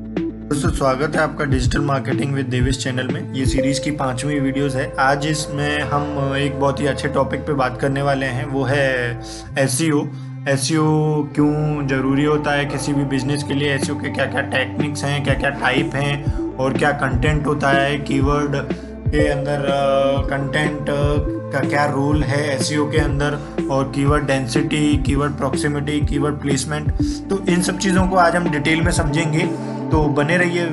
दोस्तों, स्वागत है आपका डिजिटल मार्केटिंग विद देविस चैनल में। ये सीरीज़ की पांचवी वीडियोस है। आज इसमें हम एक बहुत ही अच्छे टॉपिक पे बात करने वाले हैं। वो है एस एस e e क्यों ज़रूरी होता है किसी भी बिज़नेस के लिए? एस e के क्या क्या टेक्निक्स हैं क्या क्या टाइप हैं और क्या कंटेंट होता है? कीवर्ड के अंदर कंटेंट का क्या रोल है एस के अंदर और keyword density keyword proximity keyword placement तो इन सब चीज़ों को आज हम डिटेल में समझेंगे। तो बने रहिए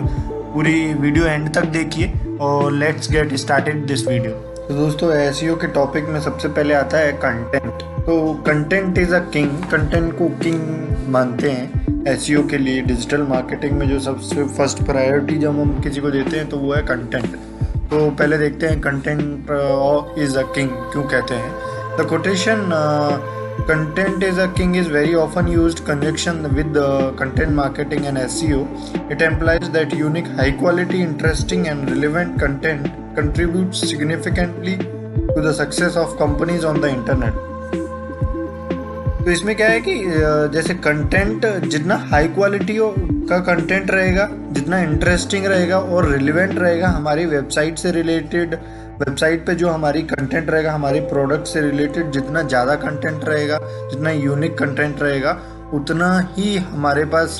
पूरी वीडियो एंड तक देखिए और let's get started this video तो दोस्तों एस e के टॉपिक में सबसे पहले आता है कंटेंट तो content is a king content को किंग मानते हैं एस e के लिए। डिजिटल मार्केटिंग में जो सबसे फ़र्स्ट प्रायोरिटी जब हम किसी को देते हैं तो वो है कंटेंट तो पहले देखते हैं कंटेंट इज़ अ किंग क्यों कहते हैं। The quotation content is a king is very often use conjunction with content marketing and S C O it employs that unique high quality interesting and relevant content contribute significantly to the success of companies on the internet तो इसमें क्या है कि जैसे content जितना high quality का content रहेगा, जितना इंटरेस्टिंग रहेगा और रिलेवेंट रहेगा हमारी वेबसाइट से रिलेटेड वेबसाइट पे जो हमारी कंटेंट रहेगा, हमारी प्रोडक्ट से रिलेटेड जितना ज़्यादा कंटेंट रहेगा, जितना यूनिक कंटेंट रहेगा, उतना ही हमारे पास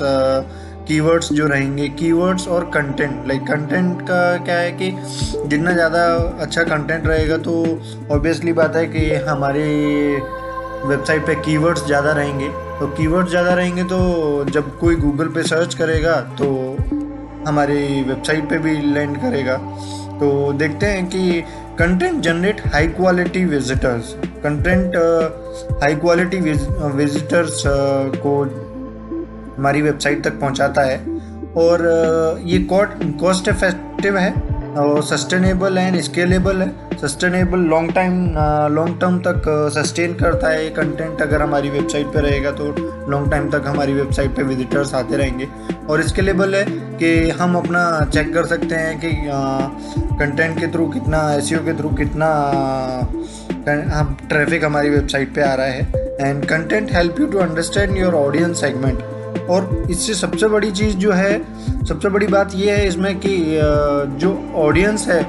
कीवर्ड्स जो रहेंगे कीवर्ड्स और कंटेंट लाइक कंटेंट का क्या है कि जितना ज़्यादा अच्छा कंटेंट रहेगा तो ऑब्वियसली बात है कि हमारी वेबसाइट पे कीवर्ड्स ज़्यादा रहेंगे। तो कीवर्ड्स ज़्यादा रहेंगे तो जब कोई गूगल पे सर्च करेगा तो हमारी वेबसाइट पे भी लैंड करेगा। तो देखते हैं कि content generate high quality visitors content high quality visitors को हमारी वेबसाइट तक पहुंचाता है। और uh, ये कॉस्ट इफ़ेक्टिव है। और सस्टेनेबल एंड स्केलेबल है। Sustainable long time long term तक सस्टेन करता है ये कंटेंट अगर हमारी वेबसाइट पे रहेगा तो लॉन्ग टाइम तक हमारी वेबसाइट पे विजिटर्स आते रहेंगे। और स्केलेबल है कि हम अपना चेक कर सकते हैं कि कंटेंट के थ्रू कितना एस के थ्रू कितना ट्रैफ़िक हमारी वेबसाइट पे आ रहा है। And content help you to understand your audience segment और इससे सबसे बड़ी चीज़ जो है, सबसे बड़ी बात यह है इसमें कि जो ऑडियंस है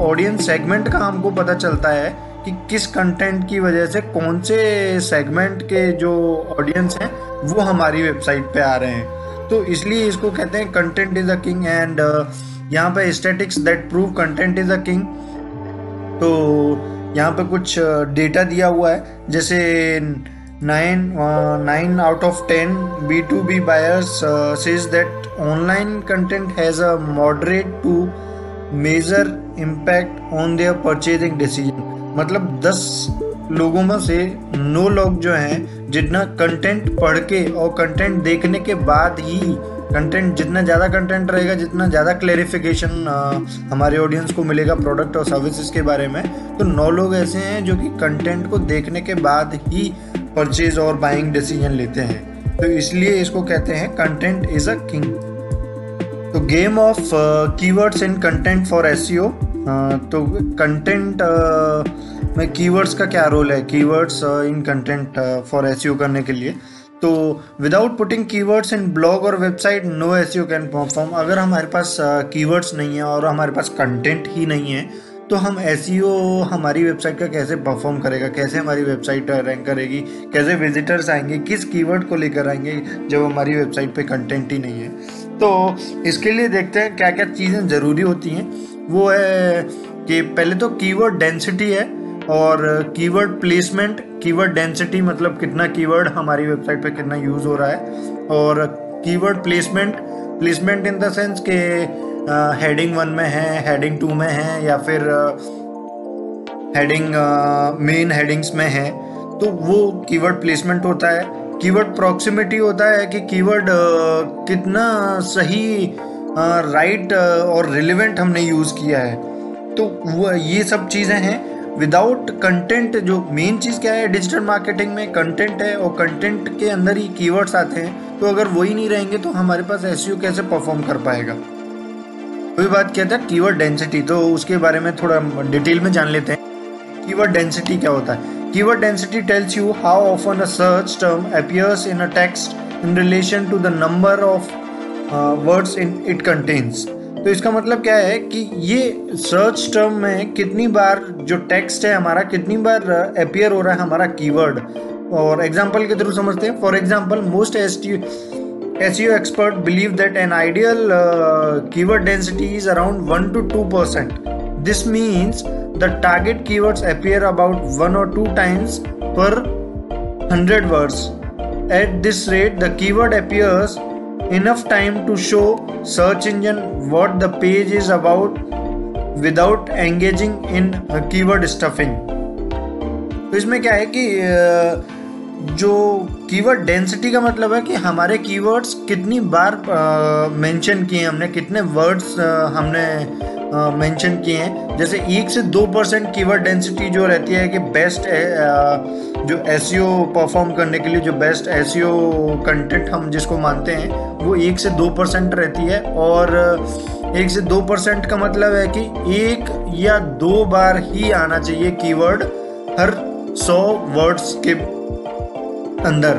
ऑडियंस सेगमेंट का हमको पता चलता है कि किस कंटेंट की वजह से कौन से सेगमेंट के जो ऑडियंस हैं, वो हमारी वेबसाइट पे आ रहे हैं। तो इसलिए इसको कहते हैं content is a king and यहाँ पे statistics that prove content is a king तो यहाँ पे कुछ डेटा दिया हुआ है, जैसे nine uh, nine out of ten b2b buyers uh, says that online content has a moderate to major impact on their purchasing decision मतलब 10 लोगों में से नौ लोग जो हैं जितना कंटेंट पढ़ के और कंटेंट देखने के बाद ही कंटेंट जितना ज़्यादा कंटेंट रहेगा, जितना ज़्यादा क्लेरिफिकेशन हमारे ऑडियंस को मिलेगा प्रोडक्ट और सर्विसेज़ के बारे में तो नौ लोग ऐसे हैं जो कि कंटेंट को देखने के बाद ही परचेज और बाइंग डिसीज़न लेते हैं। तो इसलिए इसको कहते हैं कंटेंट इज़ अ किंग तो game of keywords in content for S तो कंटेंट में कीवर्ड्स का क्या रोल है? Keywords in content for S करने के लिए। तो without putting keywords in blog और website no S can perform अगर हमारे पास कीवर्ड्स नहीं है और हमारे पास कंटेंट ही नहीं है तो हम एस e हमारी वेबसाइट का कैसे परफॉर्म करेगा? कैसे हमारी वेबसाइट रैंक करेगी? कैसे विजिटर्स आएँगे? किस कीवर्ड को लेकर आएँगे जब हमारी वेबसाइट पे कंटेंट ही नहीं है? तो इसके लिए देखते हैं क्या क्या चीज़ें ज़रूरी होती हैं। वो है कि पहले तो कीवर्ड डेंसिटी है और कीवर्ड प्लेसमेंट कीवर्ड डेंसिटी मतलब कितना कीवर्ड हमारी वेबसाइट पे कितना यूज़ हो रहा है। और keyword placement placement in the sense के हेडिंग वन में है हेडिंग टू में है या फिर हेडिंग मेन हेडिंग्स में है तो वो कीवर्ड प्लेसमेंट होता है। कीवर्ड प्रॉक्सिमिटी होता है कि कीवर्ड uh, कितना सही राइट uh, right, uh, और रिलेवेंट हमने यूज़ किया है। तो वो ये सब चीज़ें हैं। विदाउट कंटेंट जो मेन चीज़ क्या है? डिजिटल मार्केटिंग में कंटेंट है और कंटेंट के अंदर ही कीवर्ड्स आते हैं तो अगर वही नहीं रहेंगे तो हमारे पास एस कैसे परफॉर्म कर पाएगा? कोई बात क्या था? कीवर्ड डेंसिटी तो उसके बारे में थोड़ा डिटेल में जान लेते हैं। कीवर्ड डेंसिटी क्या होता है? Keyword density tells you how often a search term appears in a text in relation to the number of words in it contains तो इसका मतलब क्या है कि ये सर्च टर्म में कितनी बार जो टेक्स्ट है हमारा, कितनी बार अपियर हो रहा है हमारा कीवर्ड और एग्जांपल के थ्रू समझते हैं। For example most S T S U expert believe that an ideal keyword density is around one two two percent this means the target keywords appear about one और two times per hundred words at this rate the keyword appears enough time to show search engine what the page is about without engaging in keyword stuffing. तो इसमें क्या है कि जो keyword density का मतलब है कि हमारे कीवर्ड्स कितनी बार मेंशन किए हमने कितने वर्ड्स हमने मेंशन किए हैं। जैसे एक से दो परसेंट कीवर्ड डेंसिटी जो रहती है कि बेस्ट जो एस परफॉर्म करने के लिए, जो बेस्ट एस कंटेंट हम जिसको मानते हैं, वो एक से दो परसेंट रहती है। और एक से दो परसेंट का मतलब है कि एक या दो बार ही आना चाहिए कीवर्ड हर सौ वर्ड्स के अंदर।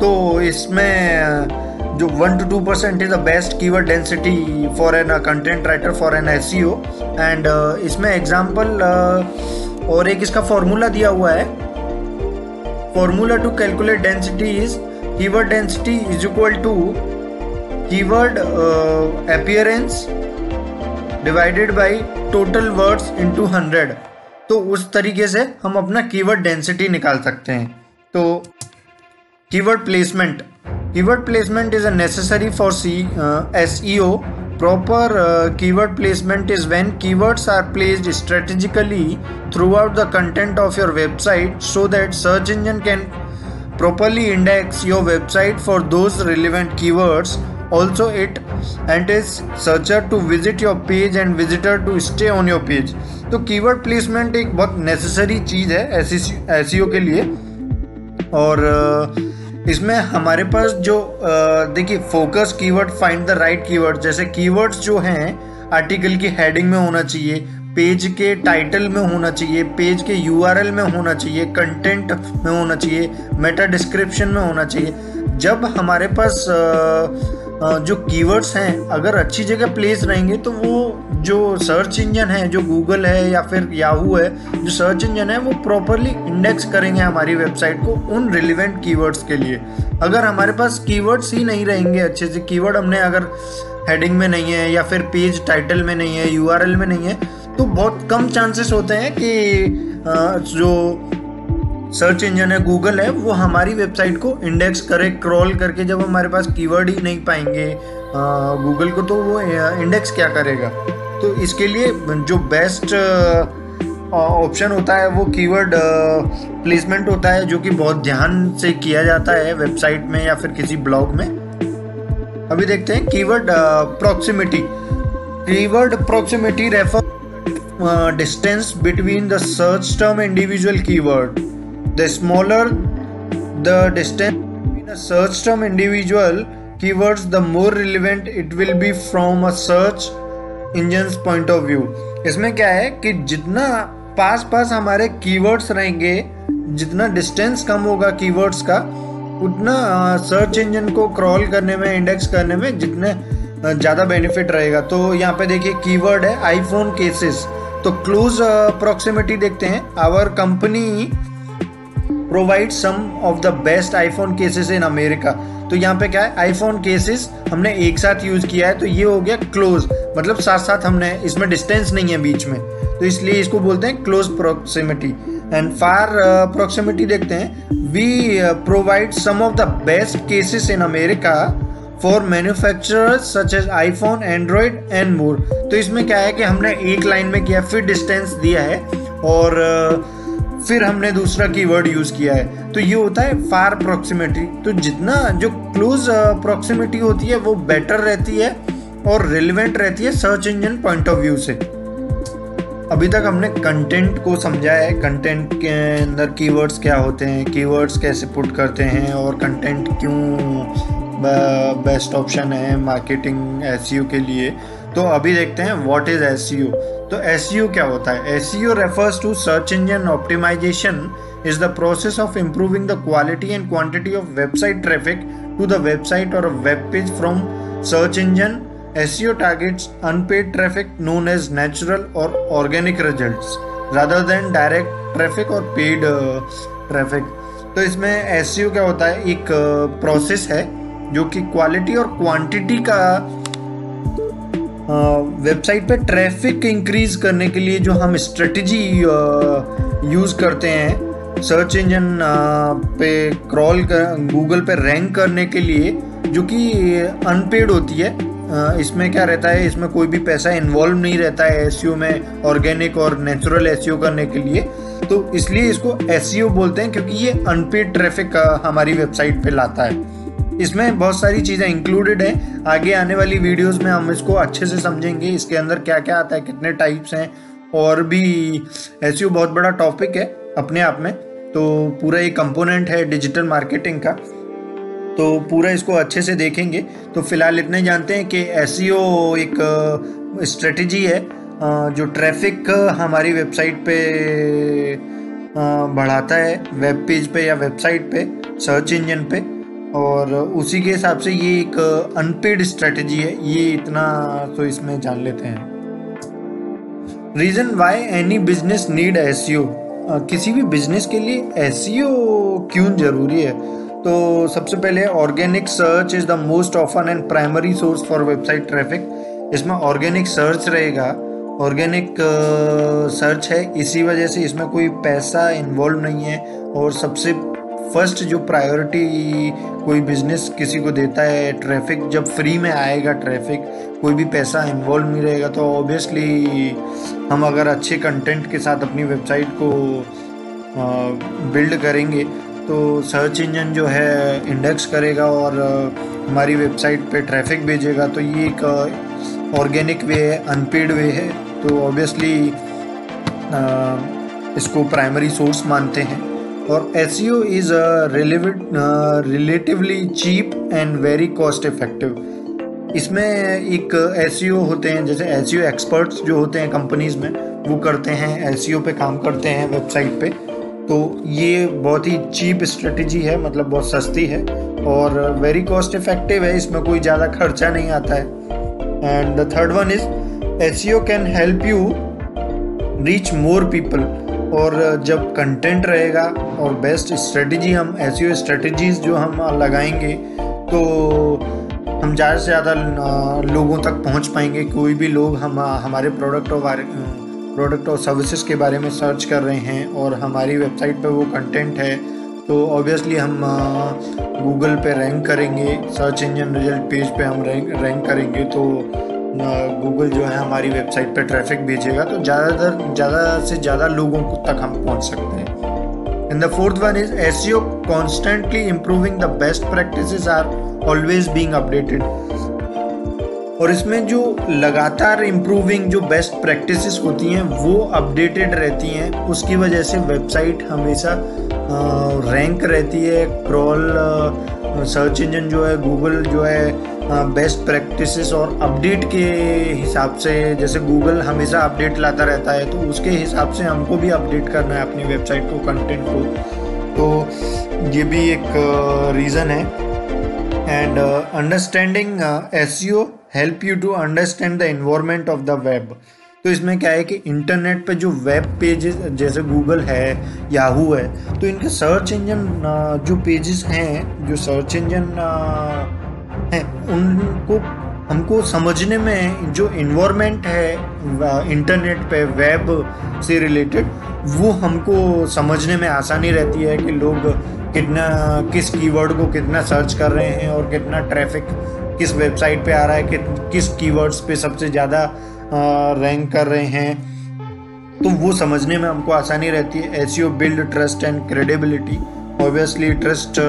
तो इसमें जो one two two percent is the best keyword density for an content writer for an S C O and इसमें एग्ज़ाम्पल uh, और एक इसका फॉर्मूला दिया हुआ है। Formula to calculate density is keyword density is equal to keyword appearance divided by total words into hundred तो उस तरीके से हम अपना कीवर्ड डेंसिटी निकाल सकते हैं। तो Keyword placement. Keyword placement is a necessary for C S E O proper keyword placement is when keywords are placed strategically throughout the content of your website so that search engine can properly index your website for those relevant keywords also it and is searcher to visit your page and visitor to stay on your page तो keyword placement एक बहुत necessary चीज़ है S C ओ के लिए। और uh, इसमें हमारे पास जो देखिए focus keyword find the right keyword जैसे कीवर्ड्स जो हैं आर्टिकल की हेडिंग में होना चाहिए पेज के टाइटल में होना चाहिए पेज के यूआरएल में होना चाहिए कंटेंट में होना चाहिए मेटा डिस्क्रिप्शन में होना चाहिए। जब हमारे पास जो कीवर्ड्स हैं, अगर अच्छी जगह प्लेस रहेंगे तो वो जो सर्च इंजन है, जो गूगल है या फिर याहू है, जो सर्च इंजन है, वो प्रॉपरली इंडेक्स करेंगे हमारी वेबसाइट को उन रिलेवेंट कीवर्ड्स के लिए। अगर हमारे पास कीवर्ड्स ही नहीं रहेंगे, अच्छे से कीवर्ड हमने अगर हेडिंग में नहीं है या फिर पेज टाइटल में नहीं है यूआरएल में नहीं है तो बहुत कम चांसेस होते हैं कि जो सर्च इंजन है गूगल है, वो हमारी वेबसाइट को इंडेक्स करे क्रॉल करके जब हमारे पास कीवर्ड ही नहीं पाएँगे गूगल को तो वो इंडेक्स क्या करेगा? तो इसके लिए जो बेस्ट ऑप्शन होता है, वो कीवर्ड प्लेसमेंट होता है, जो कि बहुत ध्यान से किया जाता है वेबसाइट में या फिर किसी ब्लॉग में। अभी देखते हैं keyword proximity keyword proximity refer distance between the search term individual keyword The smaller the distance between a search term individual keywords, the more relevant it will be from a search engine's point of view. इसमें क्या है कि जितना पास पास हमारे keywords रहेंगे जितना distance कम होगा keywords का उतना सर्च इंजन को क्रॉल करने में इंडेक्स करने में जितने ज़्यादा बेनिफिट रहेगा। तो यहाँ पे देखिए कीवर्ड है आईफोन केसेस तो क्लोज अप्रोक्सीमेटी देखते हैं। Our company provide some of the best iPhone cases in America तो यहाँ पे क्या है? आईफोन केसेस हमने एक साथ यूज़ किया है तो ये हो गया क्लोज मतलब साथ साथ हमने इसमें डिस्टेंस नहीं है बीच में। तो इसलिए इसको बोलते हैं close proximity and far proximity देखते हैं। We provide some of the best cases in America for manufacturers such as iPhone Android and more तो इसमें क्या है कि हमने एक लाइन में किया फिर डिस्टेंस दिया है। और uh, फिर हमने दूसरा कीवर्ड यूज़ किया है। तो ये होता है फार प्रोक्सीमेटी तो जितना जो क्लोज प्रोक्सीमेटी uh, होती है वो बेटर रहती है और रिलेवेंट रहती है search engine point of view से। अभी तक हमने कंटेंट को समझा है। कंटेंट के अंदर कीवर्ड्स क्या होते हैं कीवर्ड्स कैसे पुट करते हैं और कंटेंट क्यों बेस्ट ऑप्शन है मार्केटिंग एस के लिए। तो अभी देखते हैं व्हाट इज़ एस तो एस क्या होता है? S refers to search engine optimization is the process of improving the quality and quantity of website traffic to the website और web page from search engine SEO targets unpaid traffic known as natural or organic results rather than direct traffic और uh, traffic. तो इसमें S क्या होता है? एक process uh, है जो कि क्वालिटी और क्वांटिटी का वेबसाइट पे ट्रैफ़िक इंक्रीज करने के लिए जो हम स्ट्रेटजी यूज़ करते हैं सर्च इंजन पे क्रॉल कर गूगल पे रैंक करने के लिए, जो कि अनपेड होती है इसमें क्या रहता है, इसमें कोई भी पैसा इन्वॉल्व नहीं रहता है एस में ऑर्गेनिक और नेचुरल एस करने के लिए। तो इसलिए इसको एस बोलते हैं, क्योंकि ये अनपेड ट्रैफ़िक हमारी वेबसाइट पे लाता है। इसमें बहुत सारी चीज़ें इंक्लूडेड हैं। आगे आने वाली वीडियोस में हम इसको अच्छे से समझेंगे, इसके अंदर क्या क्या आता है, कितने टाइप्स हैं, और भी एसईओ बहुत बड़ा टॉपिक है अपने आप में। तो पूरा एक कंपोनेंट है डिजिटल मार्केटिंग का। तो पूरा इसको अच्छे से देखेंगे। तो फ़िलहाल इतने जानते हैं कि एस एक स्ट्रेटजी है जो ट्रैफ़िक हमारी वेबसाइट पे बढ़ाता है वेब पेज पे या वेबसाइट पे सर्च इंजन पे। और उसी के हिसाब से ये एक अनपेड स्ट्रेटजी है। ये इतना तो इसमें जान लेते हैं। Reason why any business need S किसी भी बिज़नेस के लिए एस e क्यों ज़रूरी है? तो सबसे पहले organic search is the most often and primary source for website traffic इसमें ऑर्गेनिक सर्च रहेगा। ऑर्गेनिक सर्च है। इसी वजह से इसमें कोई पैसा इन्वॉल्व नहीं है। और सबसे फ़र्स्ट जो प्रायोरिटी कोई बिज़नेस किसी को देता है ट्रैफ़िक, जब फ्री में आएगा ट्रैफ़िक, कोई भी पैसा इन्वॉल्व नहीं रहेगा तो ऑब्वियसली हम अगर अच्छे कंटेंट के साथ अपनी वेबसाइट को बिल्ड करेंगे तो सर्च इंजन जो है इंडेक्स करेगा और हमारी वेबसाइट पे ट्रैफ़िक भेजेगा तो ये एक ऑर्गेनिक वे है अनपेड वे है तो ऑब्वियसली इसको प्राइमरी सोर्स मानते हैं। और S is relatively cheap and very cost effective इसमें एक एस होते हैं, जैसे एस एक्सपर्ट्स जो होते हैं कंपनीज़ में, वो करते हैं एस पे काम करते हैं वेबसाइट पे। तो ये बहुत ही चीप स्ट्रेटजी है मतलब बहुत सस्ती है और वेरी कॉस्ट इफ़ेक्टिव है, इसमें कोई ज़्यादा खर्चा नहीं आता है। And the third one is S can help you reach more people और जब कंटेंट रहेगा और बेस्ट स्ट्रेटजी हम ऐसी स्ट्रेटजीज जो हम लगाएँगे तो हम ज़्यादा से ज़्यादा लोगों तक पहुँच पाएँगे। कोई भी लोग हम, हमारे प्रोडक्ट और प्रोडक्ट और सर्विसेज़ के बारे में सर्च कर रहे हैं और हमारी वेबसाइट पर वो कंटेंट है तो ऑब्वियसली हम गूगल पे रैंक करेंगे सर्च इंजन रिज़ल्ट पेज पे हम रैंक रैंक करेंगे तो गूगल जो है हमारी वेबसाइट पे ट्रैफ़िक भेजेगा तो ज़्यादातर, ज़्यादा से ज़्यादा लोगों तक हम पहुँच सकते हैं। In the fourth one is S constantly improving the best practice are always being updated और इसमें जो लगातार इम्प्रूविंग जो बेस्ट प्रैक्टिसेस होती हैं, वो अपडेटेड रहती हैं। उसकी वजह से वेबसाइट हमेशा रैंक रहती है। क्रॉल सर्च इंजन जो है गूगल जो है बेस्ट प्रैक्टिसेस और अपडेट के हिसाब से, जैसे गूगल हमेशा अपडेट लाता रहता है तो उसके हिसाब से हमको भी अपडेट करना है अपनी वेबसाइट को कंटेंट को। तो ये भी एक रीज़न है। And understanding S help you to understand the environment of the web तो इसमें क्या है कि इंटरनेट पे जो वेब पेजेस जैसे गूगल है याहू है तो इनके सर्च इंजन जो पेजेस हैं, जो सर्च इंजन हैं। उनको, हमको समझने में जो इन्वायरमेंट है इंटरनेट पे वेब से रिलेटेड वो हमको समझने में आसानी रहती है कि लोग कितना, किस कीवर्ड को कितना सर्च कर रहे हैं और कितना ट्रैफ़िक किस वेबसाइट पे आ रहा है कि किस कीवर्ड्स पे सबसे ज़्यादा रैंक कर रहे हैं। तो वो समझने में हमको आसानी रहती है। SEO build trust and credibility obviously trust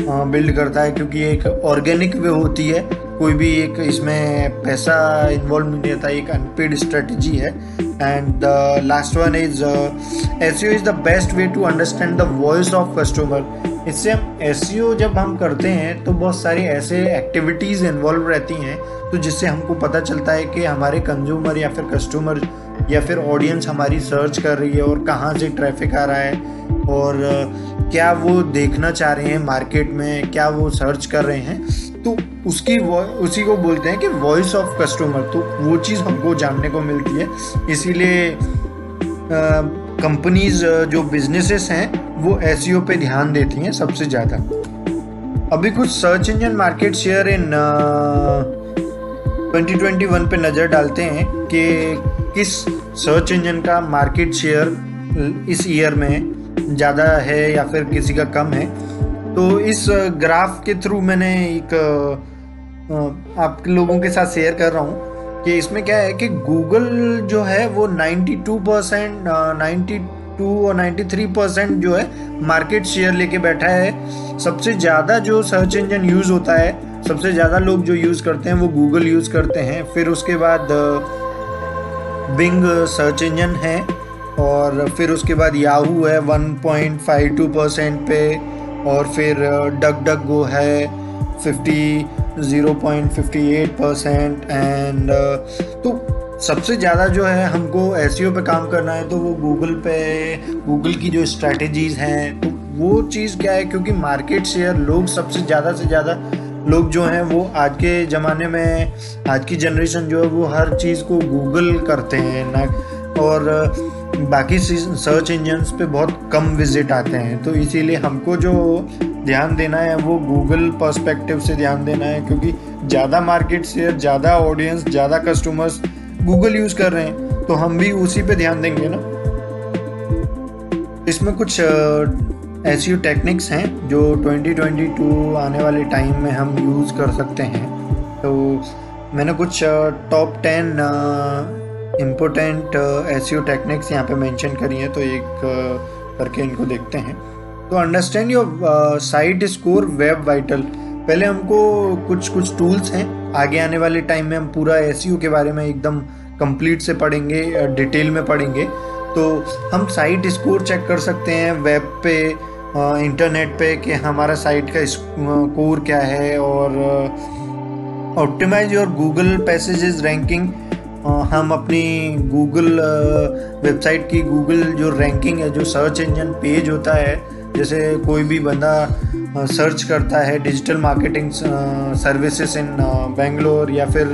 build करता है क्योंकि एक ऑर्गेनिक वे होती है। कोई भी एक इसमें पैसा इन्वॉल्व नहीं रहता, एक अनपेड स्ट्रेटजी है। And the last one is SEO is the best way to understand the voice of customer इससे हम एस जब हम करते हैं तो बहुत सारी ऐसे एक्टिविटीज़ इन्वॉल्व रहती हैं तो जिससे हमको पता चलता है कि हमारे कंज्यूमर या फिर कस्टमर या फिर ऑडियंस हमारी सर्च कर रही है और कहाँ से ट्रैफ़िक आ रहा है और क्या वो देखना चाह रहे हैं मार्केट में, क्या वो सर्च कर रहे हैं तो उसकी उसी को बोलते हैं कि वॉइस ऑफ़ कस्टमर तो वो चीज़ हमको जानने को मिलती है। इसीलिए कंपनीज़ जो बिजनेसेस हैं, वो एस e पे ध्यान देती हैं सबसे ज़्यादा। अभी कुछ search engine market share in 2021 पे नज़र डालते हैं कि किस सर्च इंजन का मार्केट शेयर इस ईयर में ज़्यादा है या फिर किसी का कम है? तो इस ग्राफ के थ्रू मैंने एक आप लोगों के साथ शेयर कर रहा हूँ कि इसमें क्या है कि गूगल जो है वो 92 परसेंट नाइन्टी टू और 93 परसेंट जो है मार्केट शेयर लेके बैठा है। सबसे ज़्यादा जो सर्च इंजन यूज़ होता है, सबसे ज़्यादा लोग जो यूज़ करते हैं वो गूगल यूज़ करते हैं। फिर उसके बाद बिंग सर्च इंजन है और फिर उसके बाद याहू है 1.52 परसेंट पे और फिर डग डग गो है 50 0.58 परसेंट एंड तो सबसे ज़्यादा जो है हमको एस e पे काम करना है तो वो गूगल पे गूगल की जो स्ट्रैटेजीज़ हैं तो वो चीज़ क्या है? क्योंकि मार्केट शेयर लोग सबसे ज़्यादा से ज़्यादा लोग जो हैं वो आज के ज़माने में, आज की जनरेशन जो है वो हर चीज़ को गूगल करते हैं, ना, और बाकी सर्च इंजन्स पे बहुत कम विज़िट आते हैं। तो इसीलिए हमको जो ध्यान देना है, वो गूगल पर्सपेक्टिव से ध्यान देना है, क्योंकि ज़्यादा मार्केट शेयर ज़्यादा ऑडियंस ज़्यादा कस्टमर्स गूगल यूज़ कर रहे हैं तो हम भी उसी पे ध्यान देंगे ना। इसमें कुछ ऐसी टेक्निक्स हैं जो 2022 आने वाले टाइम में हम यूज़ कर सकते हैं। तो मैंने कुछ टॉप टेन इम्पोर्टेंट ऐसी टेक्निक्स यहाँ पे मेंशन करी हैं तो एक करके इनको देखते हैं। तो understand your site score web vital पहले हमको कुछ कुछ टूल्स हैं। आगे आने वाले टाइम में हम पूरा एस e के बारे में एकदम कंप्लीट से पढ़ेंगे डिटेल में पढ़ेंगे। तो हम साइट स्कोर चेक कर सकते हैं वेब पे इंटरनेट पे कि हमारा साइट का स्कोर क्या है और optimize your Google passages ranking हम अपनी गूगल वेबसाइट की गूगल जो रैंकिंग है, जो सर्च इंजन पेज होता है, जैसे कोई भी बंदा सर्च करता है digital marketing services in Bangalore या फिर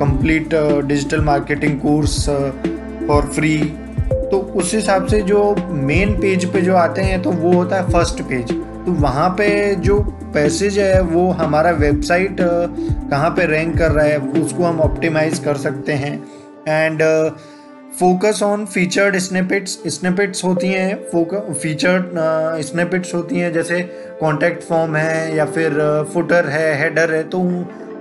complete digital marketing course for free तो उस हिसाब से जो मेन पेज पे जो आते हैं तो वो होता है फ़र्स्ट पेज तो वहाँ पे जो पैसेज है, वो हमारा वेबसाइट कहाँ पे रैंक कर रहा है, उसको हम ऑप्टिमाइज कर सकते हैं। And focus on featured snippets snippets होती हैं फीचर्ड स्नेपिट्स होती हैं, जैसे कॉन्टैक्ट फॉर्म है, या फिर फुटर है हेडर है तो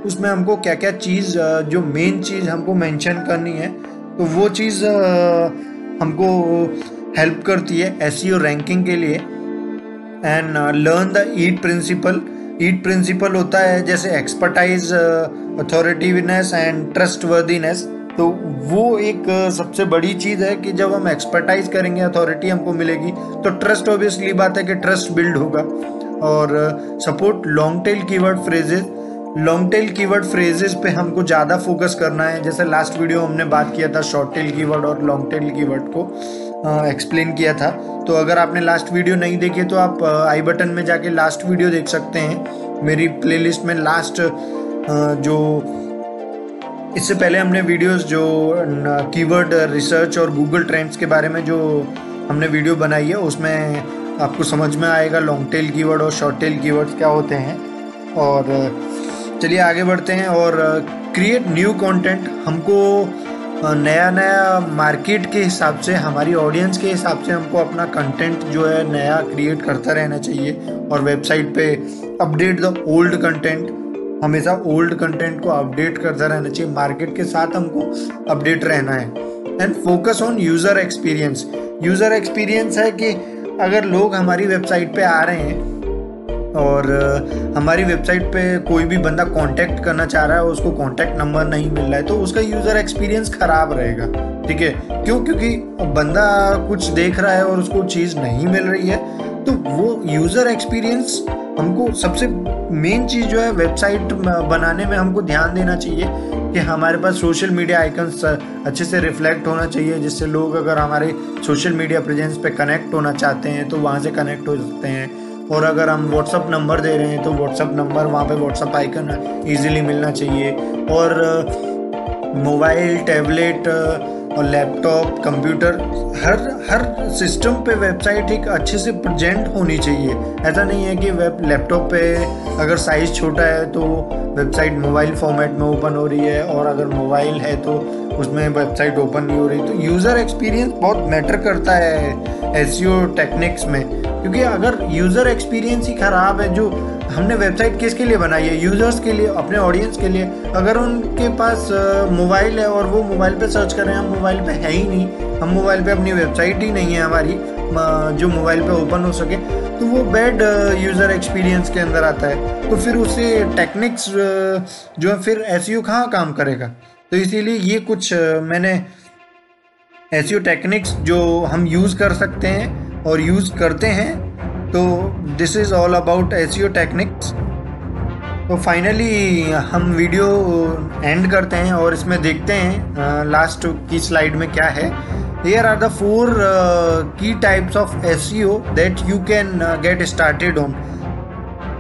उसमें हमको क्या क्या चीज़ जो मेन चीज़ हमको मेंशन करनी है तो वो चीज़ हमको हेल्प करती है एस रैंकिंग के लिए। And learn the EAT principle EAT principle होता है जैसे expertise authoritativeness and trustworthiness तो वो एक सबसे बड़ी चीज़ है कि जब हम एक्सपर्टाइज करेंगे अथॉरिटी हमको मिलेगी तो ट्रस्ट ऑब्वियसली बात है कि ट्रस्ट बिल्ड होगा। और support long tail keyword phrases long tail keyword phrases पे हमको ज़्यादा फोकस करना है। जैसे लास्ट वीडियो हमने बात किया था शॉर्ट टेल कीवर्ड और लॉन्ग टेल कीवर्ड को एक्सप्लेन किया था। तो अगर आपने लास्ट वीडियो नहीं देखी तो आप आई बटन में जाके लास्ट वीडियो देख सकते हैं। मेरी प्लेलिस्ट में लास्ट जो, इससे पहले हमने वीडियोस जो कीवर्ड रिसर्च और गूगल ट्रेंड्स के बारे में जो हमने वीडियो बनाई है, उसमें आपको समझ में आएगा लॉन्ग टेल कीवर्ड और शॉर्ट टेल कीवर्ड्स क्या होते हैं। और चलिए आगे बढ़ते हैं और क्रिएट न्यू कंटेंट हमको नया नया मार्केट के हिसाब से, हमारी ऑडियंस के हिसाब से हमको अपना कंटेंट जो है नया क्रिएट करता रहना चाहिए और वेबसाइट पे अपडेट द ओल्ड कंटेंट हमेशा ओल्ड कंटेंट को अपडेट करता रहना चाहिए। मार्केट के साथ हमको अपडेट रहना है। And focus on user experience user experience है कि अगर लोग हमारी वेबसाइट पे आ रहे हैं और हमारी वेबसाइट पे कोई भी बंदा कांटेक्ट करना चाह रहा है और उसको कांटेक्ट नंबर नहीं मिल रहा है तो उसका यूज़र एक्सपीरियंस ख़राब रहेगा। ठीक है? क्यों? क्योंकि बंदा कुछ देख रहा है और उसको चीज़ नहीं मिल रही है तो वो यूज़र एक्सपीरियंस हमको सबसे मेन चीज़ जो है वेबसाइट बनाने में हमको ध्यान देना चाहिए कि हमारे पास सोशल मीडिया आइकन्स अच्छे से रिफ्लेक्ट होना चाहिए, जिससे लोग अगर हमारे सोशल मीडिया प्रेजेंस पे कनेक्ट होना चाहते हैं तो वहाँ से कनेक्ट हो सकते हैं। और अगर हम व्हाट्सअप नंबर दे रहे हैं तो व्हाट्सअप नंबर वहाँ पे व्हाट्सअप आइकन ईजिली मिलना चाहिए। और, मोबाइल टैबलेट और लैपटॉप कंप्यूटर हर हर सिस्टम पे वेबसाइट एक अच्छे से प्रेजेंट होनी चाहिए। ऐसा नहीं है कि वेब लैपटॉप पे अगर साइज़ छोटा है तो वेबसाइट मोबाइल फॉर्मेट में ओपन हो रही है और अगर मोबाइल है तो उसमें वेबसाइट ओपन नहीं हो रही। तो यूज़र एक्सपीरियंस बहुत मैटर करता है एस टेक्निक्स में। क्योंकि अगर यूज़र एक्सपीरियंस ही ख़राब है, जो हमने वेबसाइट किसके लिए बनाई है? यूज़र्स के लिए, अपने ऑडियंस के लिए? अगर उनके पास मोबाइल है और वो मोबाइल पे सर्च कर रहे हैं, हम मोबाइल पे है ही नहीं। हम मोबाइल पे अपनी वेबसाइट ही नहीं है हमारी जो मोबाइल पे ओपन हो सके। तो वो बैड यूज़र एक्सपीरियंस के अंदर आता है। तो फिर उसे टेक्निक्स जो है, फिर एस कहाँ काम करेगा? तो इसीलिए ये कुछ मैंने एस टेक्निक्स जो हम यूज़ कर सकते हैं और यूज़ करते हैं। तो this is all about SEO techniques तो फाइनली हम वीडियो एंड करते हैं और इसमें देखते हैं लास्ट की स्लाइड में क्या है। Here are the four key types of S E O that you can get started on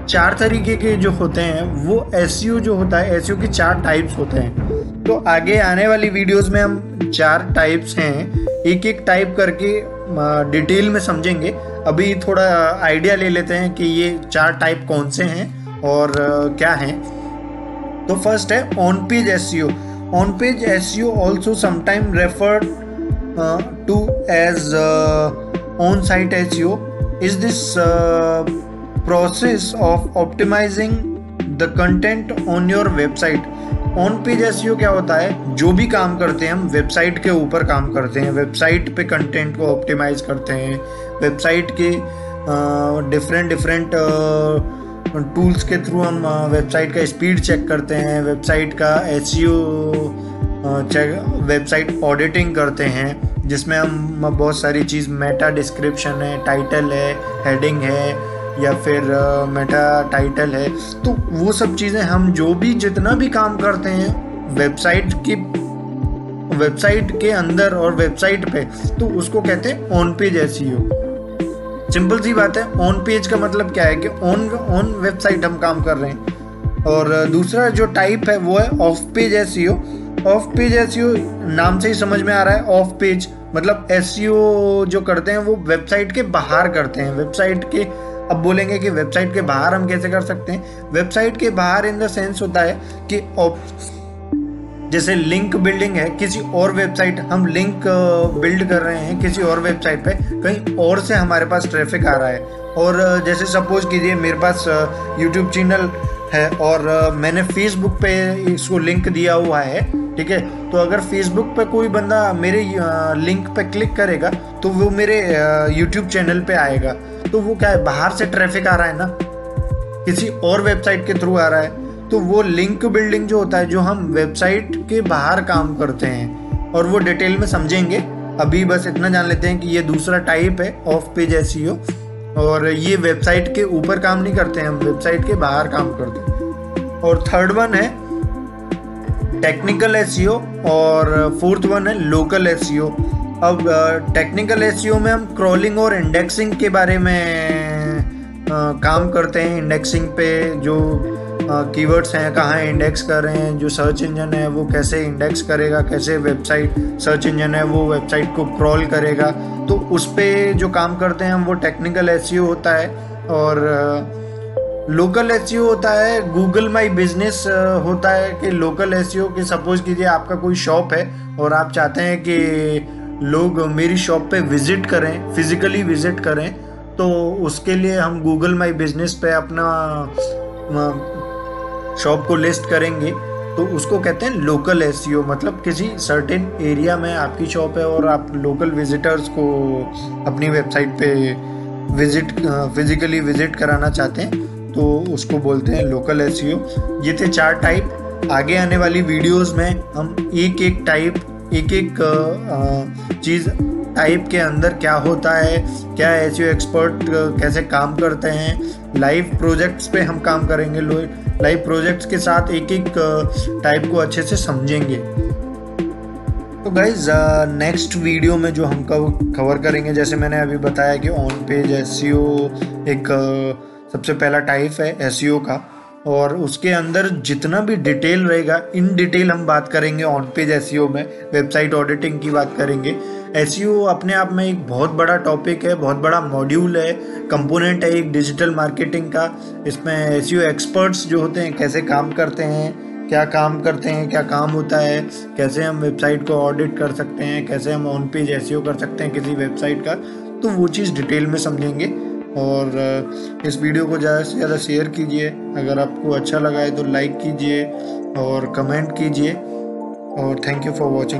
चार तरीके के जो होते हैं, वो एस जो होता है एस के चार टाइप्स होते हैं। तो आगे आने वाली वीडियोस में हम चार टाइप्स हैं। एक एक टाइप करके डिटेल में समझेंगे। अभी थोड़ा आइडिया ले लेते हैं कि ये चार टाइप कौन से हैं और क्या हैं। तो फ़र्स्ट है on page SEO on page SEO also sometime refer to as on site SEO is this process of optimizing the content on your website on page SEO क्या होता है? जो भी काम करते हैं, हम वेबसाइट के ऊपर काम करते हैं वेबसाइट पे कंटेंट को ऑप्टिमाइज करते हैं वेबसाइट के डिफरेंट डिफरेंट टूल्स के थ्रू हम वेबसाइट का स्पीड चेक करते हैं वेबसाइट का एस चेक वेबसाइट ऑडिटिंग करते हैं, जिसमें हम, बहुत सारी चीज़ मेटा डिस्क्रिप्शन है टाइटल है हेडिंग है या फिर मेटा टाइटल है तो वो सब चीज़ें हम जो भी जितना भी काम करते हैं वेबसाइट की वेबसाइट के अंदर और वेबसाइट पे तो उसको कहते हैं ऑन पेज एस सिंपल सी बात है ऑन पेज का मतलब क्या है कि ऑन ऑन वेबसाइट हम काम कर रहे हैं। और दूसरा जो टाइप है, वो है off page SEO off page SEO नाम से ही समझ में आ रहा है ऑफ़ पेज मतलब एस जो करते हैं, वो वेबसाइट के बाहर करते हैं वेबसाइट के अब बोलेंगे कि वेबसाइट के बाहर हम कैसे कर सकते हैं? वेबसाइट के बाहर इन द सेंस होता है कि जैसे लिंक बिल्डिंग है, किसी और वेबसाइट हम लिंक बिल्ड कर रहे हैं किसी और वेबसाइट पे, कहीं और से हमारे पास ट्रैफ़िक आ रहा है। और जैसे सपोज़ कीजिए मेरे पास यूट्यूब चैनल है और मैंने फेसबुक पे इसको लिंक दिया हुआ है, ठीक है? तो अगर फेसबुक पे कोई बंदा मेरे लिंक पे क्लिक करेगा तो वो मेरे यूट्यूब चैनल पे आएगा। तो वो क्या है? बाहर से ट्रैफ़िक आ रहा है ना? किसी और वेबसाइट के थ्रू आ रहा है। तो वो लिंक बिल्डिंग जो होता है, जो हम वेबसाइट के बाहर काम करते हैं, और वो डिटेल में समझेंगे। अभी बस इतना जान लेते हैं कि ये दूसरा टाइप है ऑफ़ पेज एस और ये वेबसाइट के ऊपर काम नहीं करते हैं, हम वेबसाइट के बाहर काम करते हैं। और थर्ड वन है टेक्निकल एस और फोर्थ वन है लोकल एस अब टेक्निकल एस में हम क्रॉलिंग और इंडेक्सिंग के बारे में आ, काम करते हैं। इंडेक्सिंग पे जो कीवर्ड्स हैं कहाँ इंडेक्स कर रहे हैं जो सर्च इंजन है वो कैसे इंडेक्स करेगा कैसे वेबसाइट सर्च इंजन है वो वेबसाइट को क्रॉल करेगा। तो उस पर जो काम करते हैं हम वो टेक्निकल एस होता है और लोकल एस होता है। गूगल माई बिज़नेस होता है कि लोकल एस कि सपोज़ कीजिए आपका कोई शॉप है और आप चाहते हैं कि लोग मेरी शॉप पे विज़िट करें फिज़िकली विज़िट करें तो उसके लिए हम गूगल माई बिज़नेस पे अपना शॉप को लिस्ट करेंगे। तो उसको कहते हैं लोकल एस मतलब किसी सर्टेन एरिया में आपकी शॉप है और आप लोकल विजिटर्स को अपनी वेबसाइट पे विज़िट फिजिकली विज़िट कराना चाहते हैं तो उसको बोलते हैं लोकल एस ये थे चार टाइप आगे आने वाली वीडियोस में हम एक एक टाइप एक एक चीज़ टाइप के अंदर क्या होता है, क्या एस एक्सपर्ट कैसे काम करते हैं। लाइव प्रोजेक्ट्स पे हम काम करेंगे लाइव प्रोजेक्ट्स के साथ एक एक टाइप को अच्छे से समझेंगे। तो गाइज़ नेक्स्ट वीडियो में जो हम कवर करेंगे, जैसे मैंने अभी बताया कि ऑन पेज एस एक सबसे पहला टाइप है एस का। और उसके अंदर जितना भी डिटेल रहेगा, इन डिटेल हम बात करेंगे ऑन पेज एस में वेबसाइट ऑडिटिंग की बात करेंगे। एस e अपने आप में एक बहुत बड़ा टॉपिक है, बहुत बड़ा मॉड्यूल है कंपोनेंट है एक डिजिटल मार्केटिंग का। इसमें एस एक्सपर्ट्स जो होते हैं, कैसे काम करते हैं, क्या काम करते हैं, क्या काम होता है, कैसे हम वेबसाइट को ऑडिट कर सकते हैं, कैसे हम ऑन पेज एस कर सकते हैं किसी वेबसाइट का तो वो चीज़ डिटेल में समझेंगे। और इस वीडियो को ज़्यादा से ज़्यादा शेयर कीजिए। अगर आपको अच्छा लगा है तो लाइक कीजिए और कमेंट कीजिए। और थैंक यू फॉर वॉचिंग